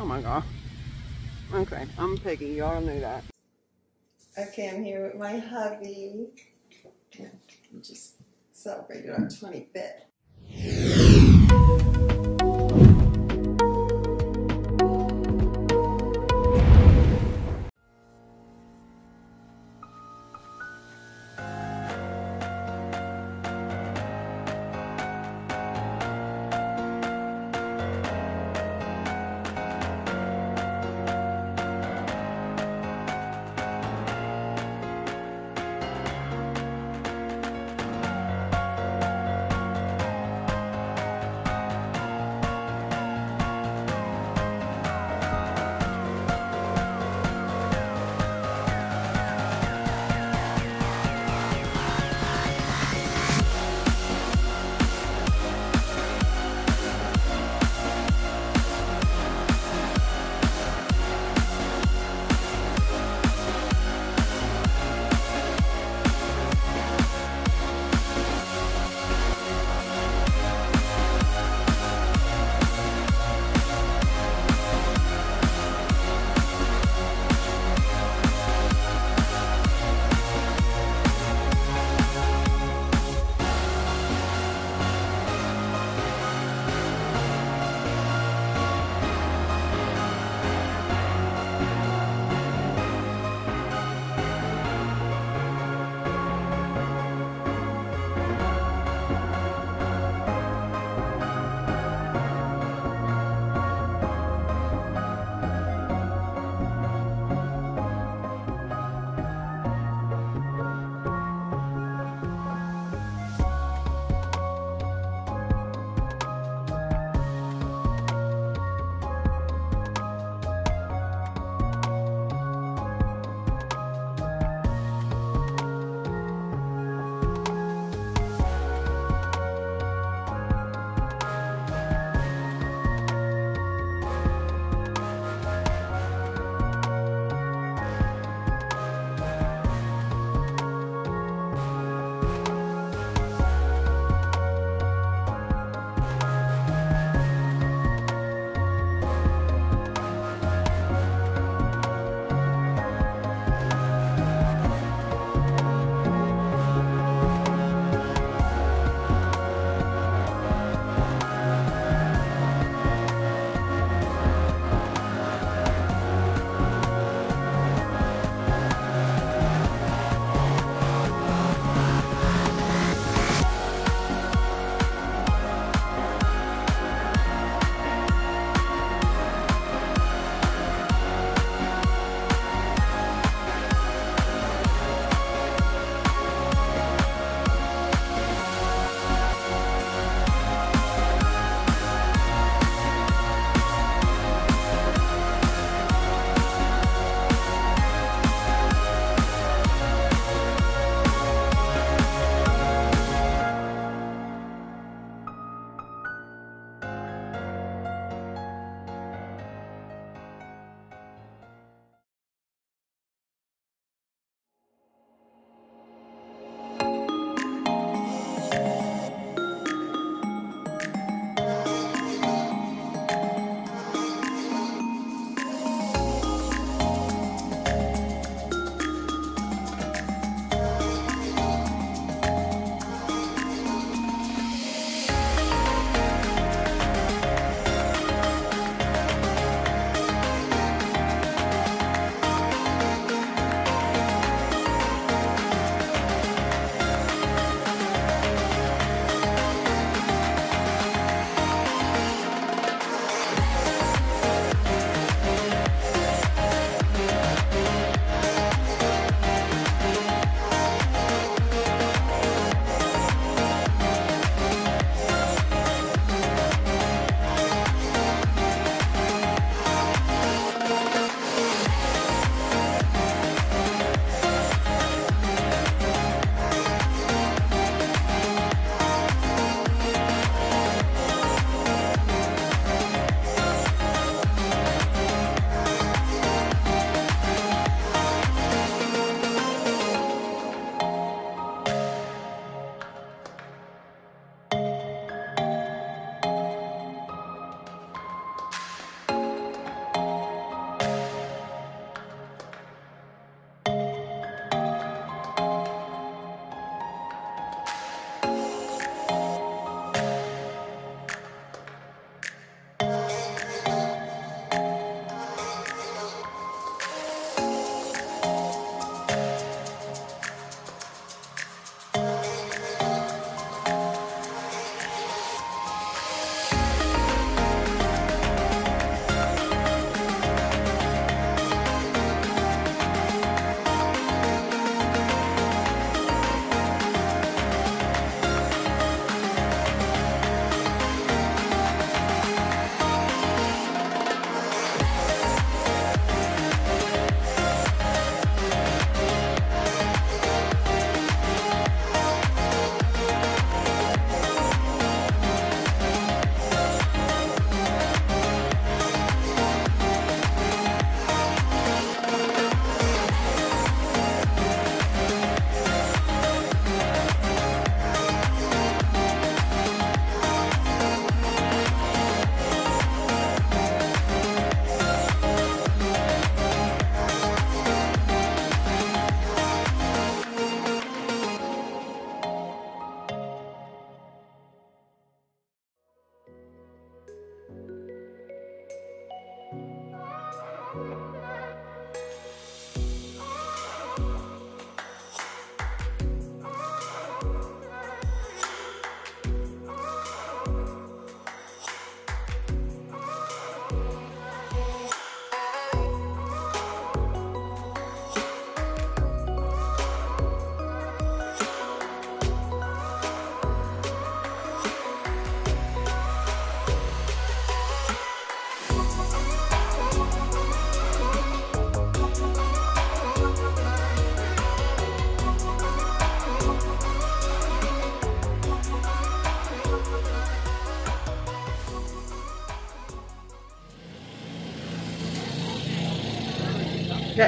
Oh my god. Okay, I'm Peggy. Y'all knew that. Okay, I'm here with my hubby. We just celebrated our 25th.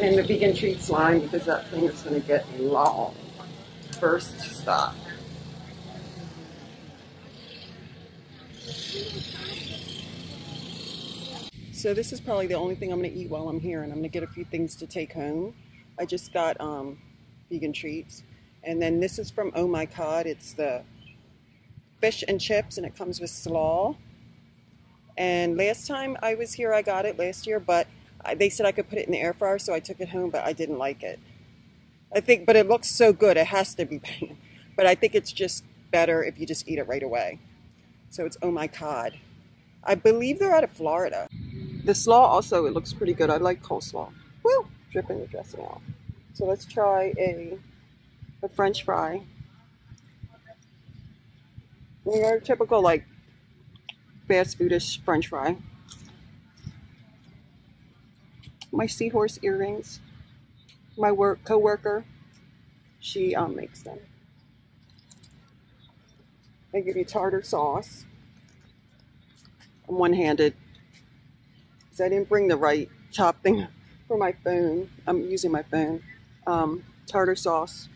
Getting in the vegan treats line because that thing is going to get long. First stop. So this is probably the only thing I'm going to eat while I'm here, and I'm going to get a few things to take home. I just got um, vegan treats. And then this is from Oh My Cod. It's the fish and chips, and it comes with slaw. And last time I was here, I got it last year, but they said I could put it in the air fryer, so I took it home, but I didn't like it. I think, but it looks so good, it has to be But I think it's just better if you just eat it right away. So it's Oh My Cod. I believe they're out of Florida. The slaw also, it looks pretty good. I like coleslaw. Woo! Dripping the dressing off. So let's try a, a french fry. Your typical like fast foodish french fry. My seahorse earrings. My work co-worker, she um, makes them. They give you tartar sauce. I'm one-handed because I didn't bring the right chop thing for my phone. I'm using my phone. Um, tartar sauce.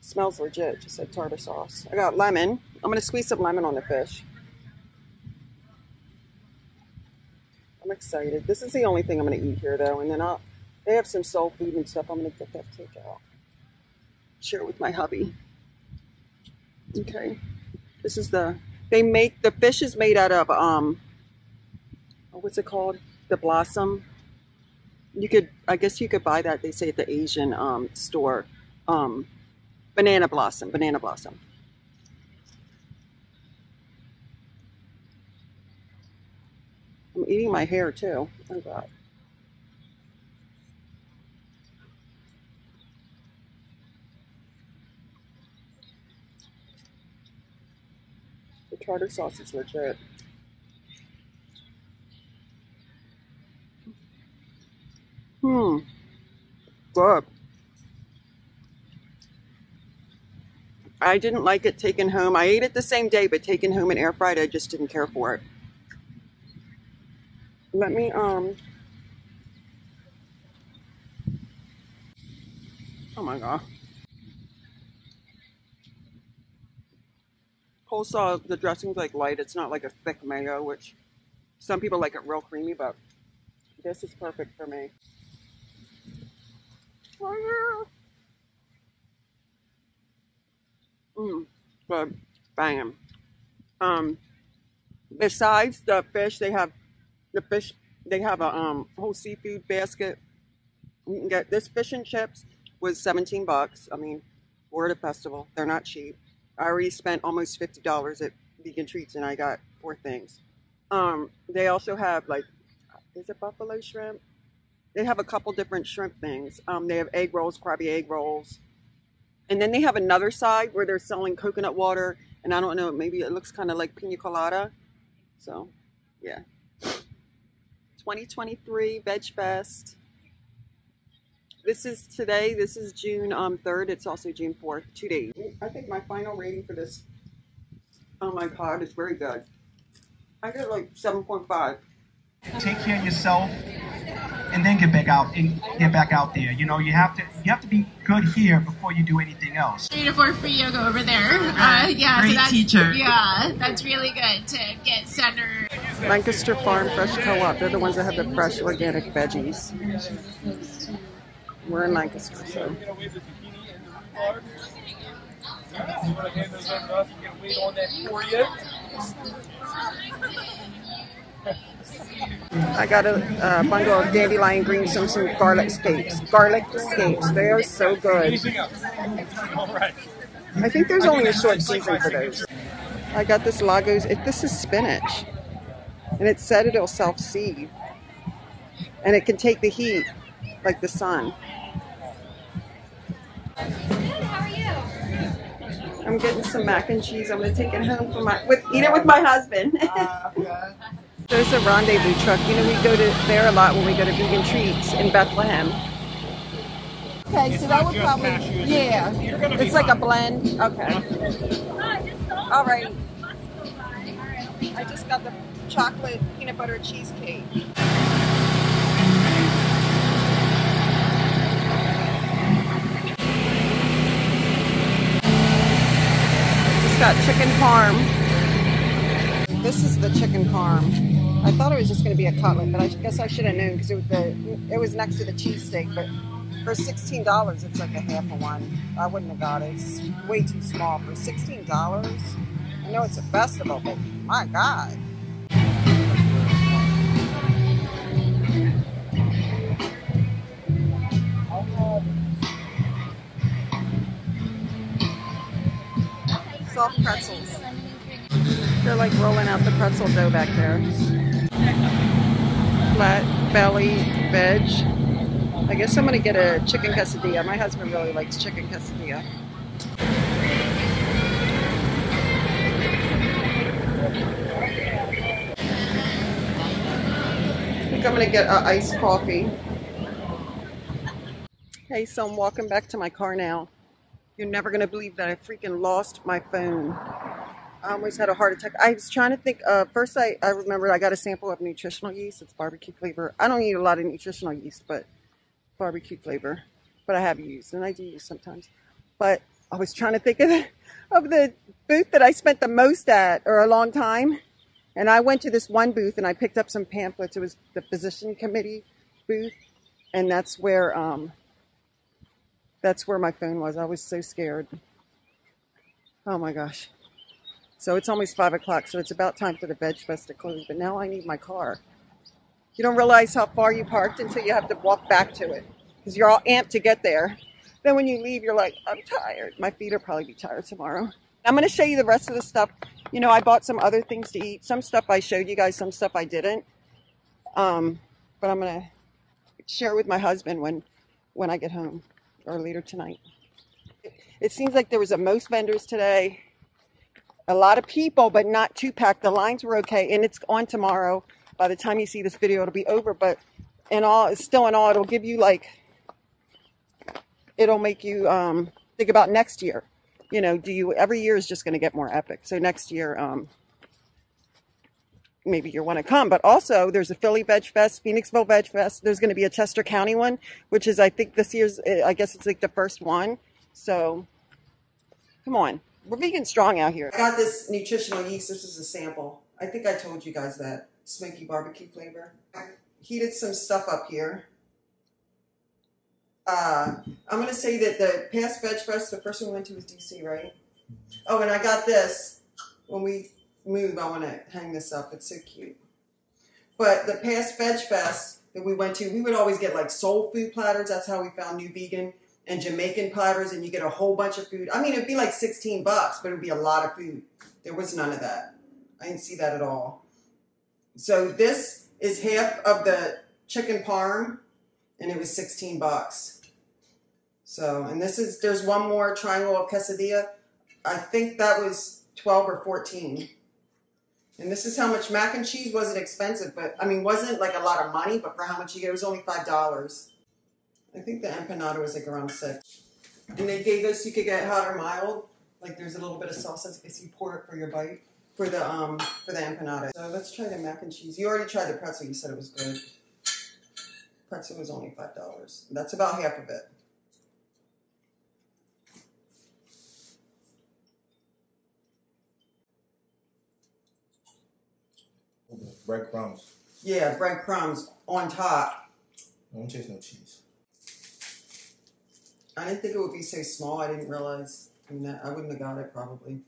Smells legit, just said tartar sauce. I got lemon. I'm gonna squeeze some lemon on the fish. I'm excited. This is the only thing I'm gonna eat here though, and then I'll they have some soul food and stuff. I'm gonna get that takeout. Share with my hubby. Okay. This is the they make the fish is made out of um what's it called? The blossom. You could I guess you could buy that, they say at the Asian um store. Um banana blossom, banana blossom. Eating my hair too. Oh God. The tartar sauce is legit. Hmm. Good. I didn't like it taken home. I ate it the same day, but taken home and air fried, I just didn't care for it. Let me, um, oh my God. Coleslaw, the dressing's like light. It's not like a thick mayo, which some people like it real creamy, but this is perfect for me. Mmm, good. Bam. Um, besides the fish, they have the fish. They have a um whole seafood basket. You can get this fish and chips was 17 bucks. I mean, we're at a festival. They're not cheap. I already spent almost $50 at Vegan Treats and I got four things. Um, they also have like, is it buffalo shrimp? They have a couple different shrimp things. Um, they have egg rolls, crabby egg rolls. And then they have another side where they're selling coconut water. And I don't know, maybe it looks kind of like pina colada. So, yeah. 2023 Veg Fest. This is today. This is June um, 3rd. It's also June 4th. Two days. I think my final rating for this, oh my God, is very good. I get like 7.5. Take care of yourself and then get back out and get back out there. You know, you have to you have to be good here before you do anything else. Three to four free yoga over there. Uh, yeah, Great so that's, teacher. Yeah, that's really good to get centered. Lancaster Farm Fresh Co-op. They're the ones that have the fresh organic veggies. We're in Lancaster, so. I got a bundle of dandelion greens some some garlic scapes. Garlic scapes. They are so good. I think there's only a short season for those. I got this Lagos. If this is spinach, and it said it'll self-seed, and it can take the heat like the sun. I'm getting some mac and cheese. I'm gonna take it home for my with eat it with my husband. There's a rendezvous truck. You know, we go to there a lot when we go to vegan treats in Bethlehem. Okay, so that would probably yeah. It's like a blend. Okay. All right. I just got the chocolate peanut butter cheesecake. Got chicken parm. This is the chicken parm. I thought it was just going to be a cutlet, but I guess I should have known because it, it, was next to the cheesesteak. But for sixteen dollars, it's like a half a one. I wouldn't have got it. It's way too small for sixteen dollars. I know it's a festival, but my God. Pretzels. They're like rolling out the pretzel dough back there. Flat belly veg. I guess I'm gonna get a chicken quesadilla. My husband really likes chicken quesadilla. I think I'm gonna get an iced coffee. Hey, so I'm walking back to my car now. You're never gonna believe that I freaking lost my phone. I almost had a heart attack. I was trying to think. Uh, first, I, I remembered I got a sample of nutritional yeast. It's barbecue flavor. I don't eat a lot of nutritional yeast, but barbecue flavor. But I have used, and I do use sometimes. But I was trying to think of the, of the booth that I spent the most at, or a long time. And I went to this one booth, and I picked up some pamphlets. It was the physician committee booth, and that's where um, that's where my phone was. I was so scared. Oh my gosh. So it's almost five o'clock, so it's about time for the Veg Fest to close, but now I need my car. You don't realize how far you parked until you have to walk back to it because you're all amped to get there. Then when you leave, you're like, I'm tired. My feet will probably be tired tomorrow. I'm going to show you the rest of the stuff. You know, I bought some other things to eat. Some stuff I showed you guys, some stuff I didn't. Um, but I'm going to share with my husband when, when I get home or later tonight. It seems like there was a most vendors today a lot of people, but not too packed. The lines were okay, and it's on tomorrow. By the time you see this video, it'll be over. But in all, it's still in all, it'll give you like, it'll make you um, think about next year. You know, do you every year is just going to get more epic. So next year, um, maybe you want to come. But also, there's a Philly Veg Fest, Phoenixville Veg Fest. There's going to be a Chester County one, which is I think this year's. I guess it's like the first one. So, come on we're vegan strong out here. I got this nutritional yeast. This is a sample. I think I told you guys that. Smoky barbecue flavor. I heated some stuff up here. Uh, I'm going to say that the past Veg Fest, the first one we went to was DC, right? Oh, and I got this. When we move, I want to hang this up. It's so cute. But the past Veg Fest that we went to, we would always get like soul food platters. That's how we found New Vegan and Jamaican platters and you get a whole bunch of food. I mean, it'd be like 16 bucks, but it'd be a lot of food. There was none of that. I didn't see that at all. So this is half of the chicken parm and it was 16 bucks. So, and this is, there's one more triangle of quesadilla. I think that was 12 or 14. And this is how much mac and cheese wasn't expensive, but I mean, wasn't like a lot of money, but for how much you get, it was only $5. I think the empanada was like around six. And they gave us, you could get hot or mild. Like there's a little bit of sauce as you pour it for your bite for the um for the empanada. So let's try the mac and cheese. You already tried the pretzel. You said it was good. Pretzel was only five dollars. That's about half of it. Breadcrumbs. Yeah, breadcrumbs on top. I don't taste no cheese. I didn't think it would be so small. I didn't realize. I mean, I wouldn't have got it probably.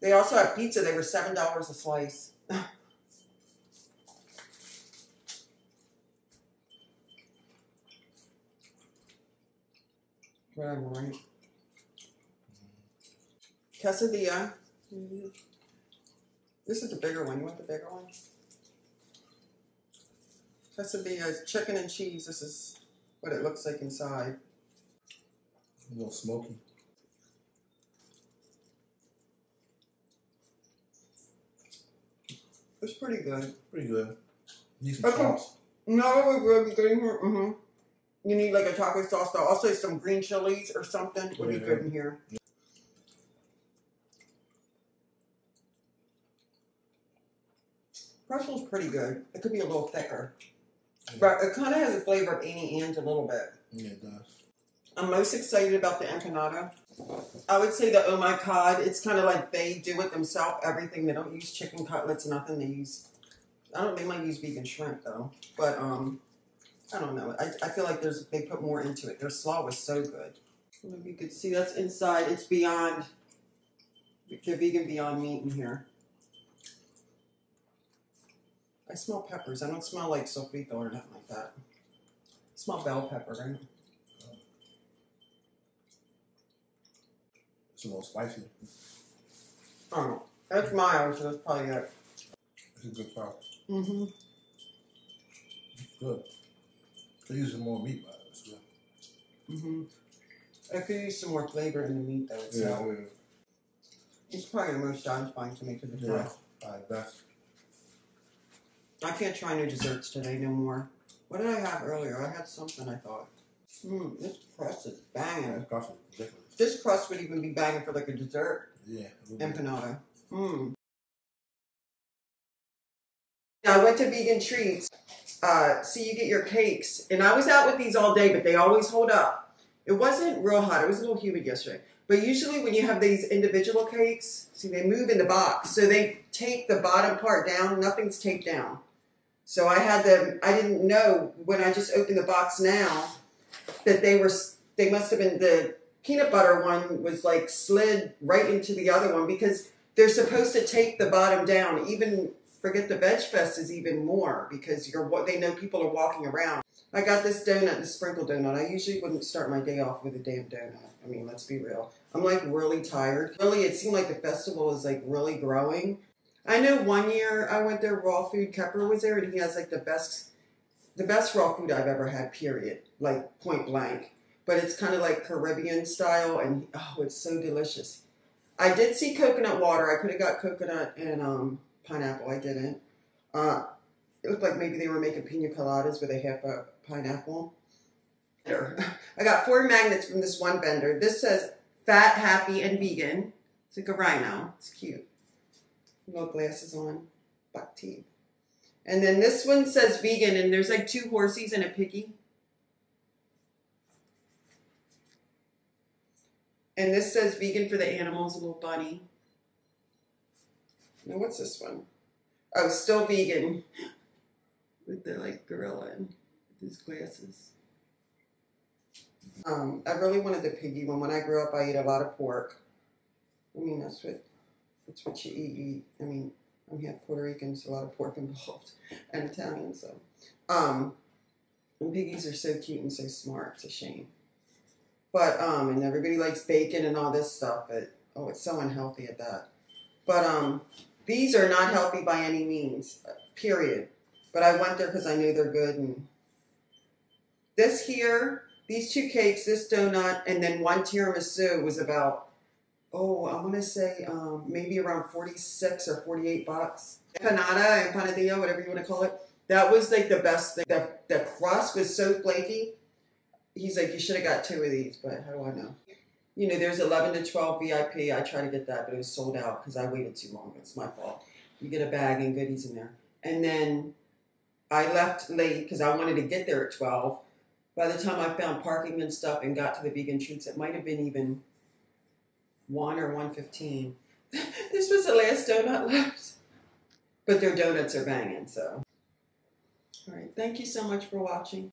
They also have pizza. They were seven dollars a slice. Whatever, right? Mm-hmm. Quesadilla. Mm -hmm. This is the bigger one. You want the bigger one? This would be a chicken and cheese. This is what it looks like inside. A little smoky. It's pretty good. Pretty good. Need some Okay. sauce. No, we're really good. Mm-hmm. You need like a taco sauce, though. Also, some green chilies or something would be Yeah. good in here. Pretzel's pretty good. It could be a little thicker. But it kind of has a flavor of Auntie Anne's a little bit. Yeah, it does. I'm most excited about the empanada. I would say the oh my god, it's kind of like they do it themselves. Everything they don't use chicken cutlets, nothing. They use. I don't. They might use vegan shrimp though, but um, I don't know. I, I feel like there's they put more into it. Their slaw was so good. Maybe you could see that's inside. It's beyond. The vegan beyond meat in here. I smell peppers. I don't smell like sofrito or nothing like that. I smell bell pepper, right? It's a little spicy. Oh, that's mild, so that's probably it. It's a good product. Mm-hmm. Good. They're using more meat, but it's good. Mm-hmm. I could use some more flavor in the meat though. Yeah, itself. yeah. It's probably the most satisfying to me to the Yeah. All right, best. I can't try new desserts today no more. What did I have earlier? I had something I thought. Mmm, this crust is banging. That coffee is ridiculous. This crust would even be banging for like a dessert Yeah. a little bit. empanada. Mmm. I went to Vegan Treats. Uh, see, you get your cakes, and I was out with these all day, but they always hold up. It wasn't real hot. It was a little humid yesterday. But usually, when you have these individual cakes, see, they move in the box, so they take the bottom part down. Nothing's taped down. So I had them. I didn't know when I just opened the box now that they were. They must have been the peanut butter one was like slid right into the other one because they're supposed to take the bottom down. Even forget the Veg Fest is even more because you're what they know people are walking around. I got this donut, the sprinkle donut. I usually wouldn't start my day off with a damn donut. I mean, let's be real. I'm like really tired. Really, it seemed like the festival is like really growing. I know one year I went there, raw food. Kepper was there, and he has like the best, the best raw food I've ever had. Period. Like point blank. But it's kind of like Caribbean style, and oh, it's so delicious. I did see coconut water. I could have got coconut and um, pineapple. I didn't. Uh, it looked like maybe they were making pina coladas with a half a pineapple. There. I got four magnets from this one vendor. This says fat, happy, and vegan. It's like a rhino. It's cute. Little glasses on, buck teeth. And then this one says vegan, and there's like two horsies and a piggy. And this says vegan for the animals, a little bunny. Now what's this one? Oh, still vegan. With the like gorilla and his glasses. Um, I really wanted the piggy one. When I grew up, I ate a lot of pork. I mean, that's what that's what you eat. You eat. I mean, I'm half Puerto Rican, so a lot of pork involved, and Italian. So, um, and piggies are so cute and so smart. It's a shame. But um, and everybody likes bacon and all this stuff. But oh, it's so unhealthy at that. But um, these are not healthy by any means. Period. But I went there because I knew they're good. And this here, these two cakes, this donut, and then one tiramisu was about oh, I want to say um, maybe around 46 or 48 bucks. Empanada, empanadillo, whatever you want to call it. That was like the best thing. The, the crust was so flaky. He's like, you should have got two of these, but how do I know? You know, there's 11 to 12 VIP. I tried to get that, but it was sold out because I waited too long. It's my fault. You get a bag and goodies in there. And then I left late because I wanted to get there at 12. By the time I found parking and stuff and got to the vegan treats, it might have been even one or one fifteen. this was the last donut left. But their donuts are banging, so. All right. Thank you so much for watching.